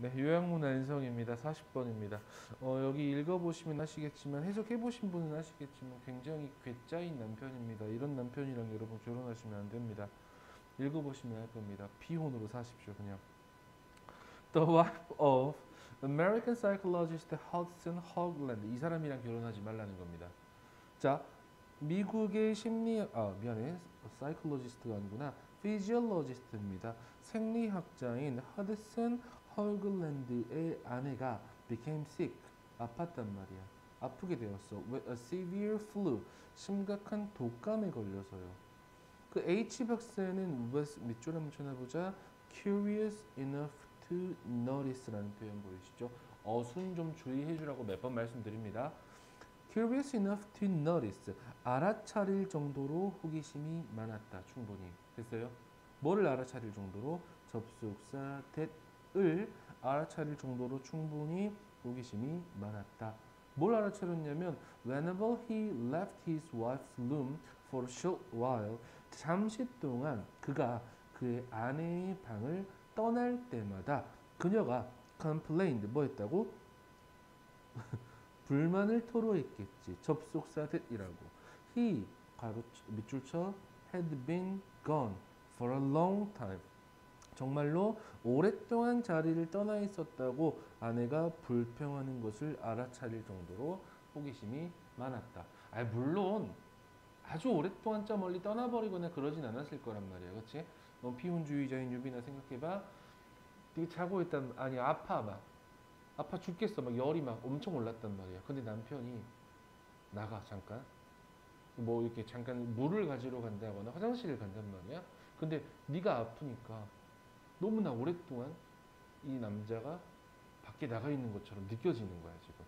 네, 요양문 완성입니다. 40번입니다. 어, 여기 읽어보시면 아시겠지만 해석해보신 분은 아시겠지만 굉장히 괴짜인 남편입니다. 이런 남편이랑 여러분 결혼하시면 안 됩니다. 읽어보시면 알 겁니다. 비혼으로 사십시오, 그냥. The wife of American psychologist Hudson Hogland. 이 사람이랑 결혼하지 말라는 겁니다. 자, 미국의 심리 아 미안해, 사이클로지스트가 아니구나. 피지올로지스트입니다. 생리학자인 하드슨 헐글랜드의 아내가 became sick 아팠단 말이야. 아프게 되었어. With a severe flu 심각한 독감에 걸려서요. 그 H 박사는 무엇 밑줄 한번 쳐다보자. Curious enough to notice라는 표현 보이시죠? 어순 좀 주의해 주라고 몇 번 말씀드립니다. Curious enough to notice 알아차릴 정도로 호기심이 많았다. 충분히 됐어요. 뭐를 알아차릴 정도로 접속사 that 을 알아차릴 정도로 충분히 호기심이 많았다. 뭘 알아차렸냐면 whenever he left his wife's room for a short while 잠시 동안 그가 그의 아내의 방을 떠날 때마다 그녀가 complained 뭐 했다고? 불만을 토로했겠지. 접속사 that이라고. He 가로 밑줄 쳐 had been gone for a long time. 정말로 오랫동안 자리를 떠나 있었다고 아내가 불평하는 것을 알아차릴 정도로 호기심이 많았다. 아 물론 아주 오랫동안 저 멀리 떠나버리거나 그러진 않았을 거란 말이야, 그렇지? 넌 피혼주의자인 유빈아 생각해봐. 되게 자고 있단 아니 아파 막 아파 죽겠어 막 열이 막 엄청 올랐단 말이야. 근데 남편이 나가 잠깐 뭐 이렇게 잠깐 물을 가지러 간다거나 화장실을 간단 말이야. 근데 네가 아프니까 너무나 오랫동안 이 남자가 밖에 나가 있는 것처럼 느껴지는 거야 지금.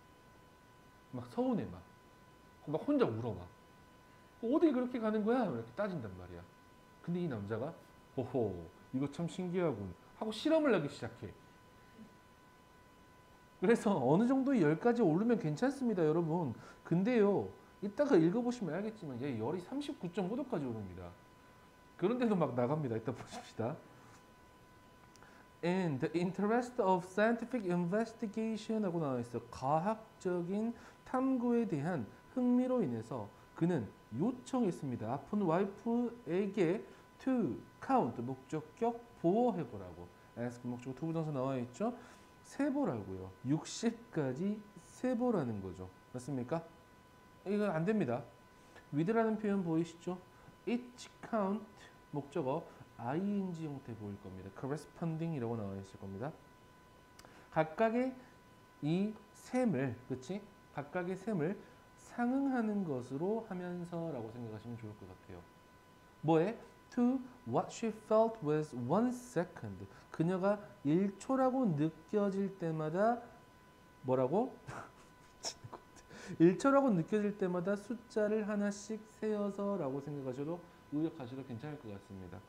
막 서운해 막. 막 혼자 울어 막. 어디 그렇게 가는 거야? 이렇게 따진단 말이야. 근데 이 남자가 호호 이거 참 신기하군 하고 실험을 하기 시작해. 그래서 어느 정도 열까지 오르면 괜찮습니다, 여러분. 근데요, 이따가 읽어보시면 알겠지만 얘 열이 39.5도까지 오릅니다. 그런데도 막 나갑니다. 이따 보십시다. In the interest of scientific investigation 하고 나와 있어. 과학적인 탐구에 대한 흥미로 인해서 그는 요청했습니다. 아픈 와이프에게 to count 목적격 보어 세보라고. ask 목적 투부정사 나와 있죠. 세보라고요. 60까지 세보라는 거죠. 맞습니까? 이거 안 됩니다. with라는 표현 보이시죠? each count 목적어 ing 형태 보일 겁니다. corresponding이라고 나와 있을 겁니다. 각각의 이 셈을, 그치? 각각의 셈을 상응하는 것으로 하면서 라고 생각하시면 좋을 것 같아요. 뭐에? To what she felt was one second. 그녀가 1초라고 느껴질 때마다 뭐라고? 1초라고 느껴질 때마다 숫자를 하나씩 세어서 라고 생각하셔도 의역하셔도 괜찮을 것 같습니다.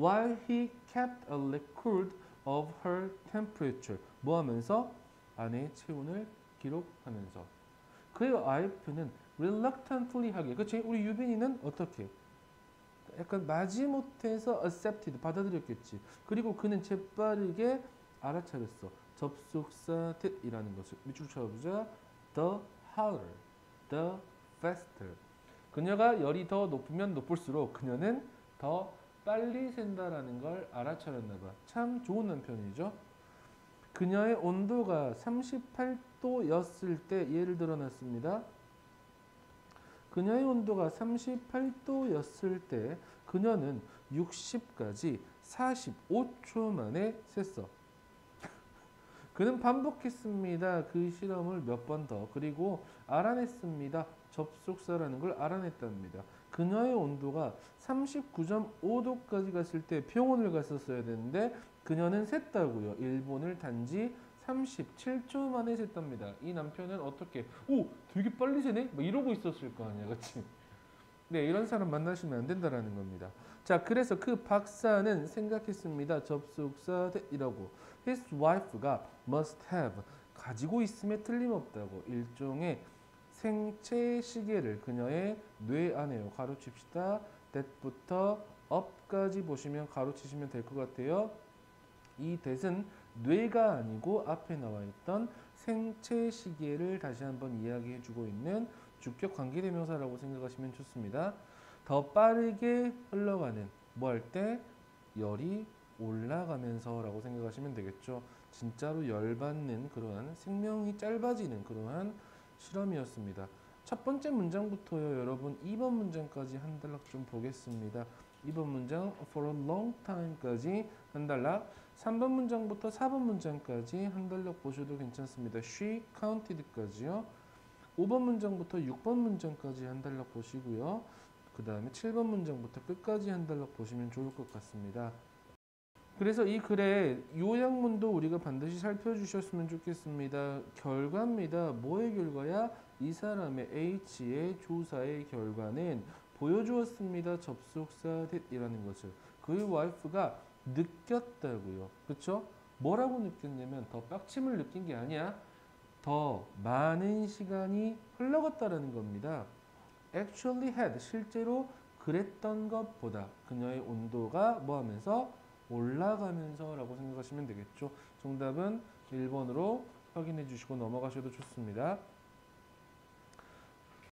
While he kept a record of her temperature. 뭐 하면서? 아내의 체온을 기록하면서. 그의 와이프는 reluctantly 하게. 그치? 우리 유빈이는 어떻게? 약간 마지못해서 accepted 받아들였겠지. 그리고 그는 재빠르게 알아차렸어. 접속사 that이라는 것을 밑줄 쳐보자. The harder, the faster. 그녀가 열이 더 높으면 높을수록 그녀는 더 빨리 샌다라는 걸 알아차렸나 봐. 참 좋은 남편이죠. 그녀의 온도가 38도였을 때 예를 들어 놨습니다. 그녀의 온도가 38도였을 때 그녀는 60까지 45초 만에 셌어. 그는 반복했습니다. 그 실험을 몇 번 더. 그리고 알아냈습니다. 접속사라는 걸 알아냈답니다. 그녀의 온도가 39.5도까지 갔을 때 평온을 갔었어야 되는데 그녀는 셌다고요. 일본을 단지 37초 만에 셌답니다. 이 남편은 어떻게 오 되게 빨리 세네? 뭐 이러고 있었을 거 아니야, 그렇지? 네, 이런 사람 만나시면 안 된다라는 겁니다. 자, 그래서 그 박사는 생각했습니다. 접속사 이라고 his wife가 must have 가지고 있음에 틀림없다고 일종의 생체 시계를 그녀의 뇌 안에요. 가로칩시다. that부터 up까지 보시면 가로치시면 될 것 같아요. 이 that은 뇌가 아니고 앞에 나와 있던 생체 시계를 다시 한번 이야기해 주고 있는 주격 관계대명사라고 생각하시면 좋습니다. 더 빠르게 흘러가는 뭐 할 때 열이 올라가면서 라고 생각하시면 되겠죠. 진짜로 열받는 그러한 생명이 짧아지는 그러한 실험이었습니다. 첫 번째 문장부터요, 여러분 2번 문장까지 한 단락 좀 보겠습니다. 2번 문장 for a long time까지 한 단락 3번 문장부터 4번 문장까지 한 단락 보셔도 괜찮습니다. She counted까지요. 5번 문장부터 6번 문장까지 한 단락 보시고요. 그 다음에 7번 문장부터 끝까지 한 단락 보시면 좋을 것 같습니다. 그래서 이 글의 요약문도 우리가 반드시 살펴주셨으면 좋겠습니다. 결과입니다. 뭐의 결과야? 이 사람의 H의 조사의 결과는 보여주었습니다. 접속사 that이라는 것을 그의 와이프가 느꼈다고요. 그렇죠? 뭐라고 느꼈냐면 더 빡침을 느낀 게 아니야. 더 많은 시간이 흘러갔다라는 겁니다. actually had 실제로 그랬던 것보다 그녀의 온도가 뭐 하면서 올라가면서라고 생각하시면 되겠죠. 정답은 1번으로 확인해 주시고 넘어가셔도 좋습니다.